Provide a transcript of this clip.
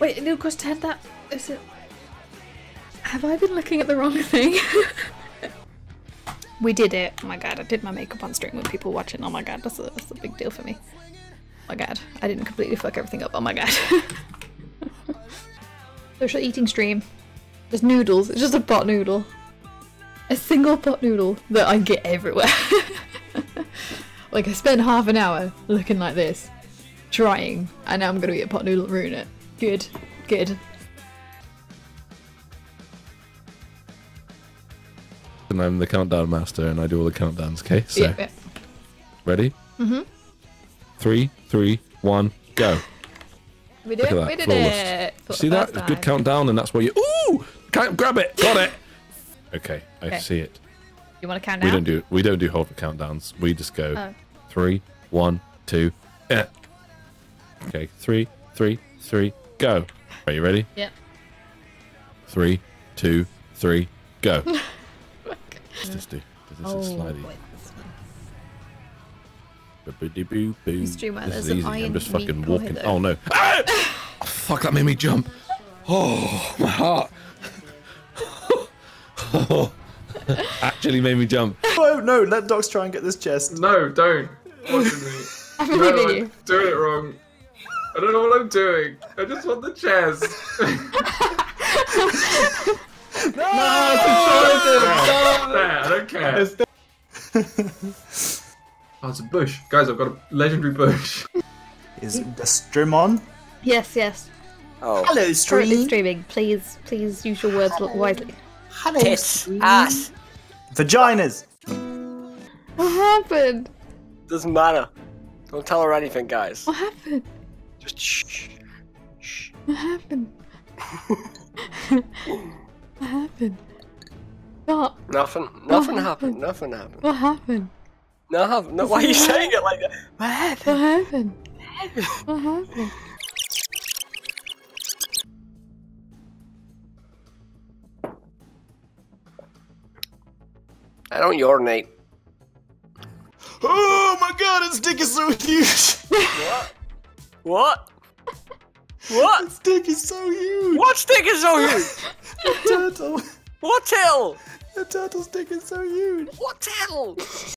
Wait, it cost ten. That is it. Have I been looking at the wrong thing? we did it. Oh my god, I did my makeup on stream with people watching. Oh my god, that's a, that's a big deal for me. Oh my god, I didn't completely fuck everything up. Oh my god. Social eating stream. There's noodles. It's just a pot noodle. A single pot noodle that I get everywhere. like I spent half an hour looking like this, trying, and now I'm gonna eat a pot noodle and ruin it. Good, good. And I'm the countdown master, and I do all the countdowns. Okay, so Yeah, yeah. ready? Mm-hmm. Three, three, one, go. We did Look at it. that, We did flawless. it. See that? It's good countdown, and that's where you. Ooh! Can't grab it. Got it. Okay, I Okay. see it. You want to count We don't do we don't do hold for countdowns. We just go Oh. three, one, two, eh. Okay, three, three, three, go. Are you ready? Yeah. Three, two, three, go. What's this do? Does this is slidey? wait. Boop-a-dee-boo-boo. This is there's an easy. I'm just fucking walking. pie Oh no! Ah! Oh, fuck! That made me jump. Oh, my heart. Actually made me jump. Oh no, let Docs try and get this chest. No, don't. Watch me. I No, believe in I'm you. doing it wrong. I don't know what I'm doing. I just want the chest. no, I don't care. Oh, it's a bush. Guys, I've got a legendary bush. Is the stream on? Yes, yes. Oh. Hello, Currently stream. streaming. Please, please use your words wisely. Hello, Tits. stream. Ass. Vaginas. What happened? Doesn't matter. Don't tell her anything, guys. What happened? Just shh. Shh. What happened? what happened? What? Nothing. Nothing happened? happened. Nothing happened. What happened? No, happened. No, why are you saying it like that? What happened? What happened? What happened? I don't urinate. Oh my god, its dick is so huge. What? What? What? its dick is so huge. What stick is so huge? The turtle. What tail? The turtle's dick is so huge. What tail?